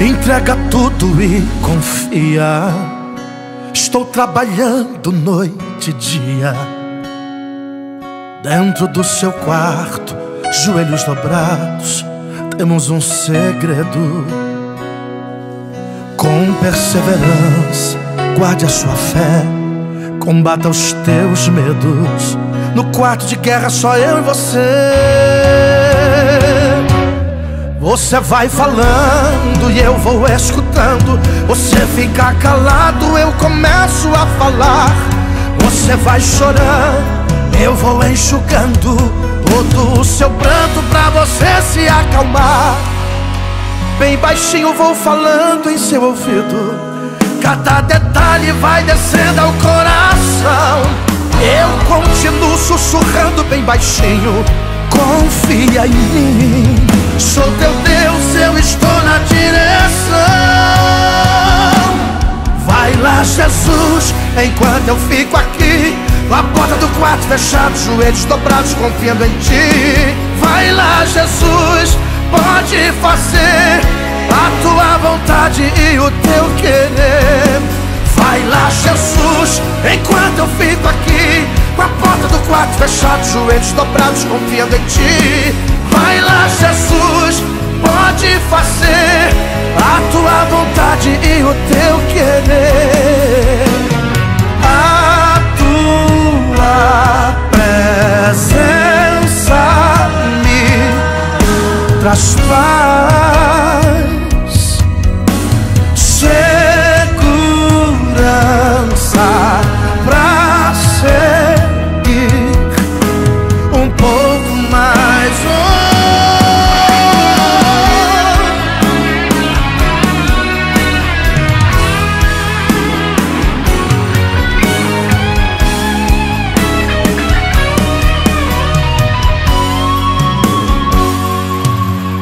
Entrega tudo e confia. Estou trabalhando noite e dia. Dentro do seu quarto, joelhos dobrados, temos um segredo. Com perseverança, guarde a sua fé, combata os teus medos. No quarto de guerra, só eu e você. Você vai falando e eu vou escutando. Você fica calado, eu começo a falar. Você vai chorando, eu vou enxugando todo o seu pranto pra você se acalmar. Bem baixinho vou falando em seu ouvido. Cada detalhe vai descendo ao coração. Eu continuo sussurrando bem baixinho. Confia em mim. Sou teu Deus, eu estou na direção. Vai lá, Jesus, enquanto eu fico aqui. A porta do quarto fechada, joelhos dobrados, confiando em ti. Vai lá, Jesus, pode fazer a tua vontade e o teu querer. Vai lá, Jesus, enquanto eu fico aqui. Com a porta do quarto fechada, joelhos dobrados, confiando em ti. Vai lá, Jesus, pode fazer a tua vontade e o teu querer.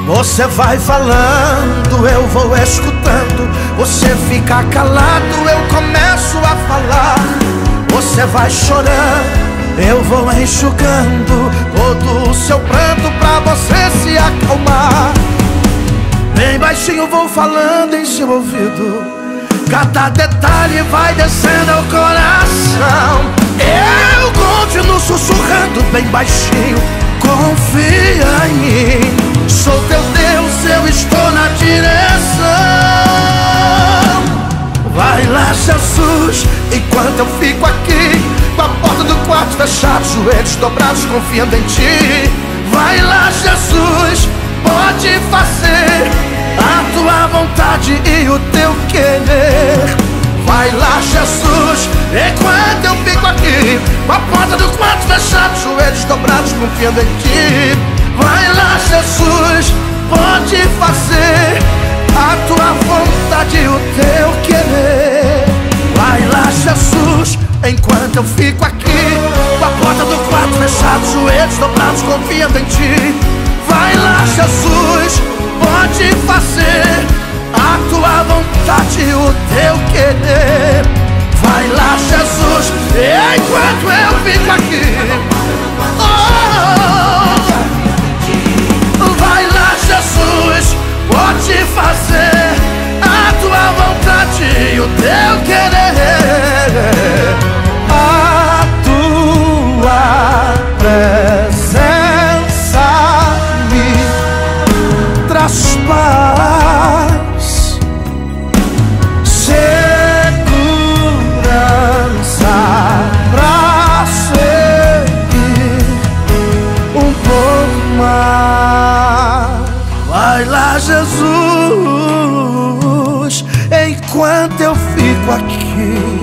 Você vai falando, eu vou escutando. Você fica calado, eu começo a falar. Você vai chorando, eu vou enxugando todo o seu pranto pra você se acalmar. Bem baixinho vou falando em seu ouvido. Cada detalhe vai descendo ao coração. Eu continuo sussurrando bem baixinho. Confia em mim. Sou teu Deus, eu estou na direção. Vai lá, Jesus, enquanto eu fico aqui, com a porta do quarto fechada, joelhos dobrados, confiando em ti. Vai lá, Jesus, pode fazer a tua vontade e o teu querer. Vai lá, Jesus, enquanto eu fico aqui, com a porta do quarto fechada, joelhos dobrados, confiando em ti. Vai lá, Jesus, pode fazer a tua vontade e o teu querer. Vai lá, Jesus, enquanto eu fico aqui, com a porta do quarto fechada, joelhos dobrados, confiando em ti. Vai lá, Jesus, pode fazer a tua vontade e o teu querer. Vai lá, Jesus, enquanto eu fico aqui. Jesus, enquanto eu fico aqui